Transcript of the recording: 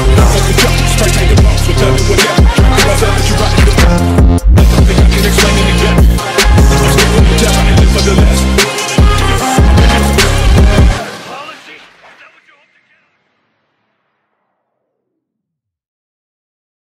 Fuck the couple, straight take the loss, we're done with